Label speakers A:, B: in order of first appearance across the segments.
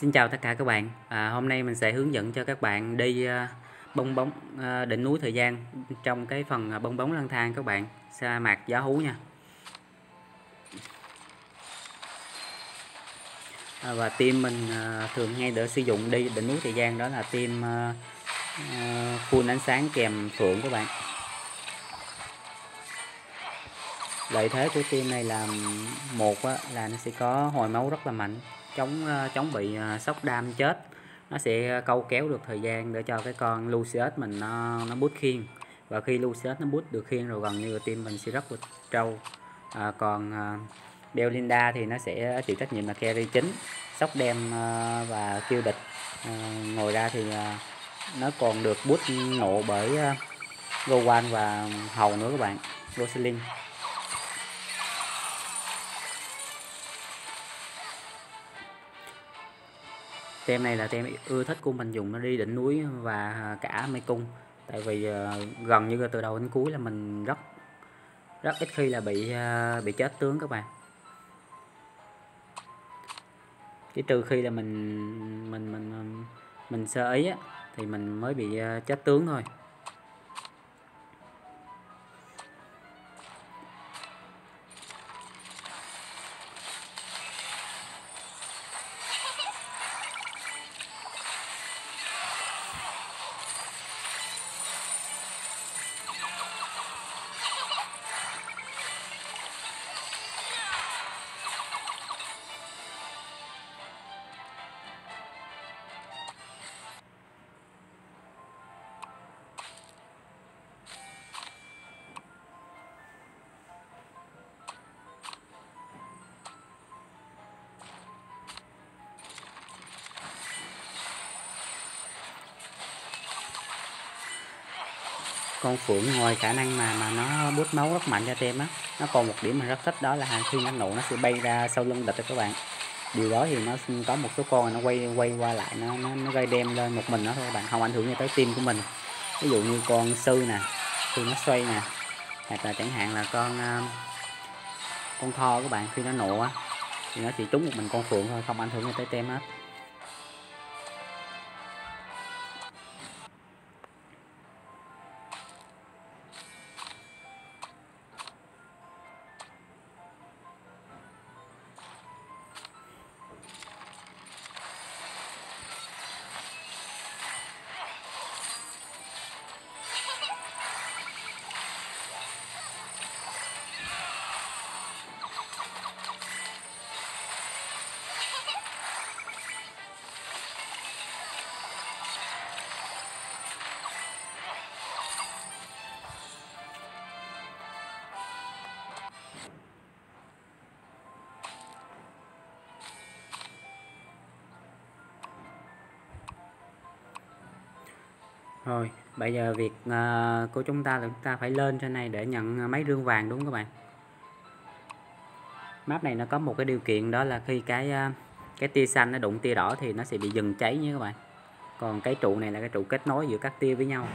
A: Xin chào tất cả các bạn. À, hôm nay mình sẽ hướng dẫn cho các bạn đi à, bong bóng à, đỉnh núi thời gian trong cái phần à, bong bóng lang thang các bạn sa mạc giá hú nha. À, và team mình à, thường hay đỡ sử dụng đi đỉnh núi thời gian đó là team à, à, full ánh sáng kèm phượng các bạn. Lợi thế của team này là một á, là nó sẽ có hồi máu rất là mạnh chống ờ, chống bị ờ, sốc đam chết. Nó sẽ câu kéo được thời gian để cho cái con Lucius mình nó nó bút khiên. Và khi Lucius nó bút được khiên rồi gần như là team mình sẽ rất là trâu. À, còn à, Belinda thì nó sẽ chịu trách nhiệm là carry chính sốc đem à, và tiêu địch. À, ngồi ra thì à, nó còn được bút nộ bởi à, Gowan và Hầu nữa các bạn Roselyn tem này là tem ưa thích của mình dùng nó đi đỉnh núi và cả mê cung. Tại vì ờ, gần như từ đầu đến cuối là mình rất rất ít khi là bị ờ, bị chết tướng các bạn. Chỉ trừ khi là mình mình mình mình sơ ý á, thì mình mới bị ờ, chết tướng thôi. Con phượng ngoài khả năng mà mà nó bút máu rất mạnh cho tem á. Nó còn một điểm mà rất thích đó là khi nó nổ nó sẽ bay ra sau lưng địch các bạn. Điều đó thì nó có một số con nó quay quay qua lại nó nó, nó gây đem lên một mình nó thôi các bạn không ảnh hưởng gì tới tim của mình. Ví dụ như con sư nè khi nó xoay nè hoặc là chẳng hạn là con à, con kho các bạn khi nó nổ á thì nó chỉ trúng một mình con phượng thôi không ảnh hưởng gì tới tem hết. Rồi, bây giờ việc uh, của chúng ta là chúng ta phải lên trên này để nhận mấy rương vàng đúng không các bạn? Map này nó có một cái điều kiện đó là khi cái uh, cái tia xanh nó đụng tia đỏ thì nó sẽ bị dừng cháy nha các bạn. Còn cái trụ này là cái trụ kết nối giữa các tia với nhau.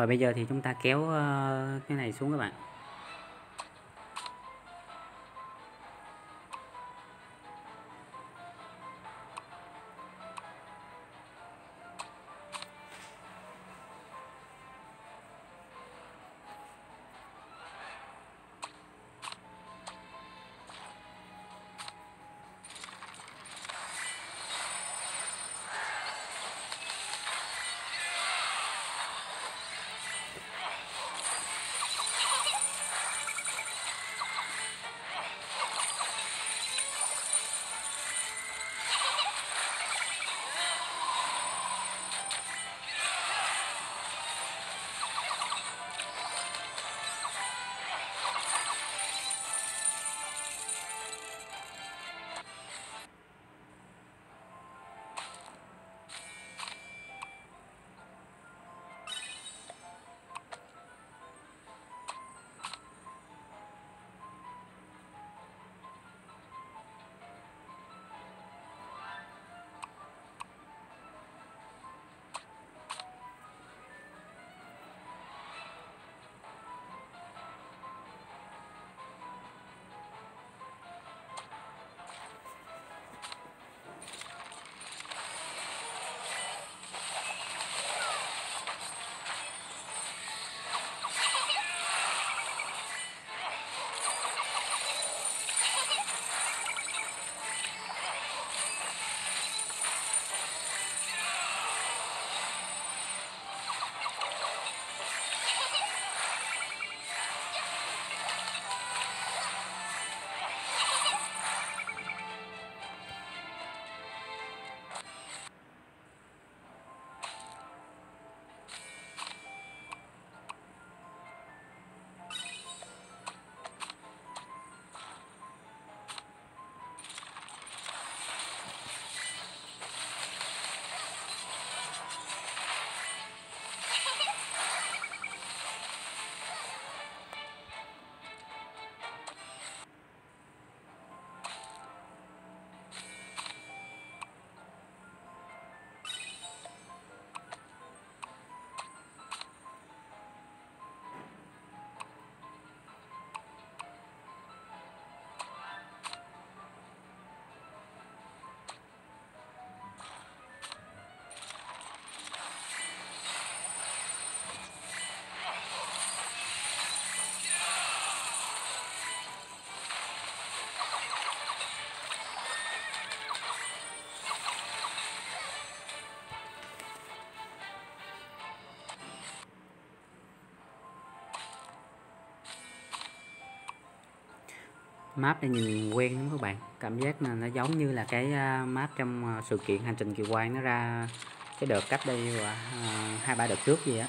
A: Rồi bây giờ thì chúng ta kéo ờ, cái này xuống các bạn. Map này nhìn quen lắm các bạn. Cảm giác là nó giống như là cái à, map trong à, sự kiện hành trình kỳ quan nó ra cái đợt cách đây à, hai ba đợt trước gì á.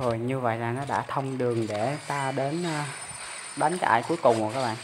A: rồi như vậy là nó đã thông đường để ta đến ờ, đánh cái cuối cùng rồi các bạn.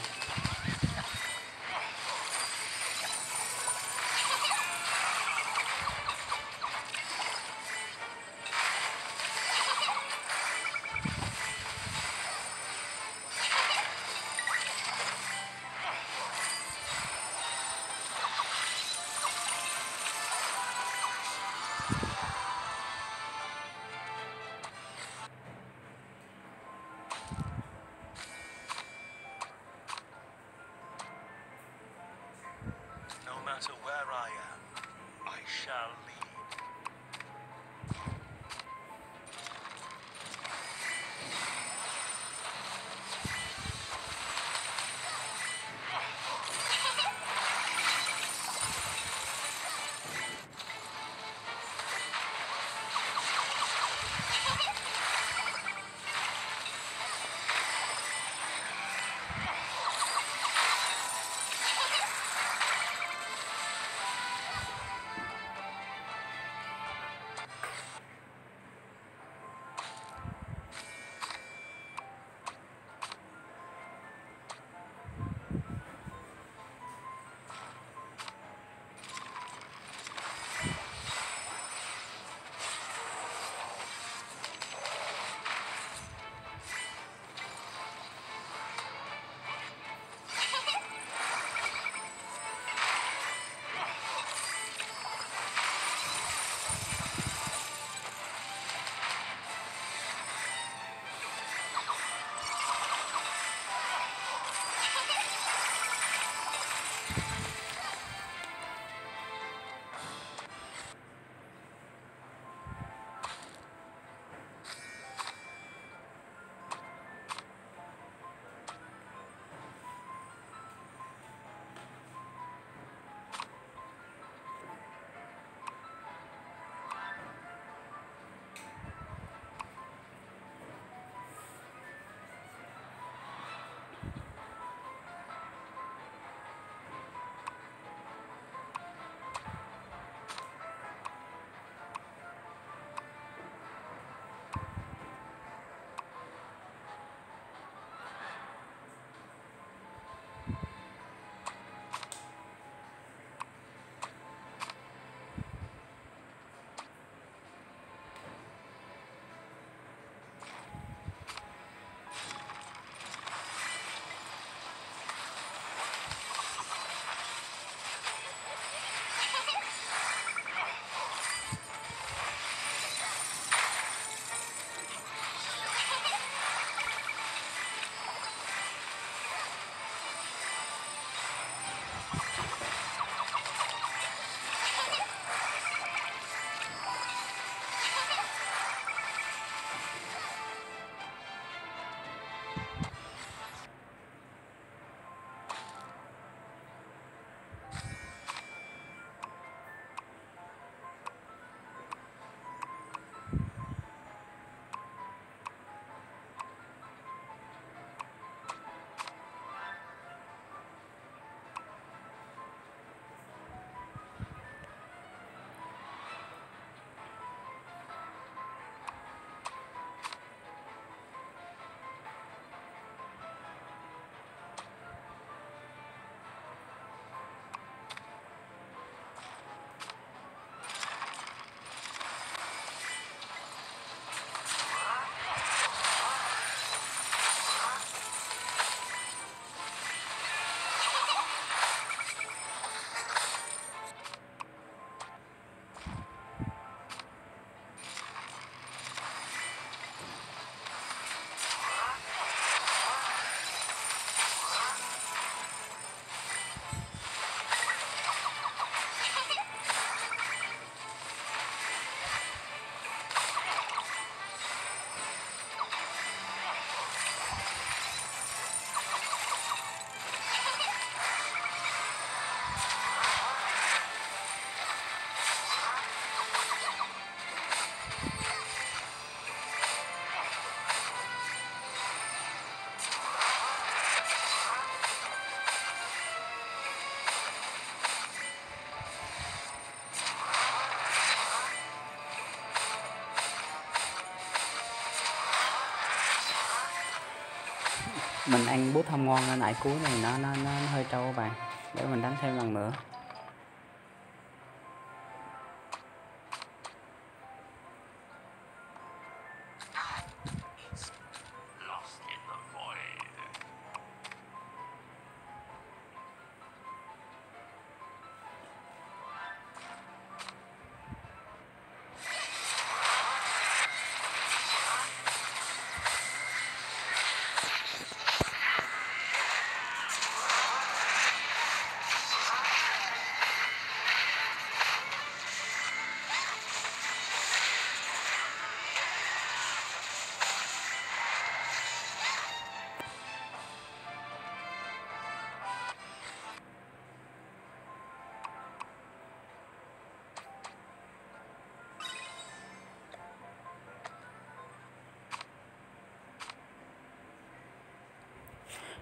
A: Mình ăn bút không ngon nên nãy cuối này nó nó nó hơi trâu các bạn. Để mình đánh thêm lần nữa.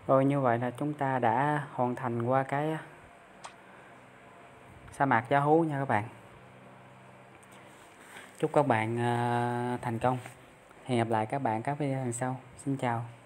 A: Rồi như vậy là chúng ta đã hoàn thành qua cái à, sa mạc giá hú nha các bạn. Chúc các bạn à, thành công. Hẹn gặp lại các bạn các video lần sau. Xin chào.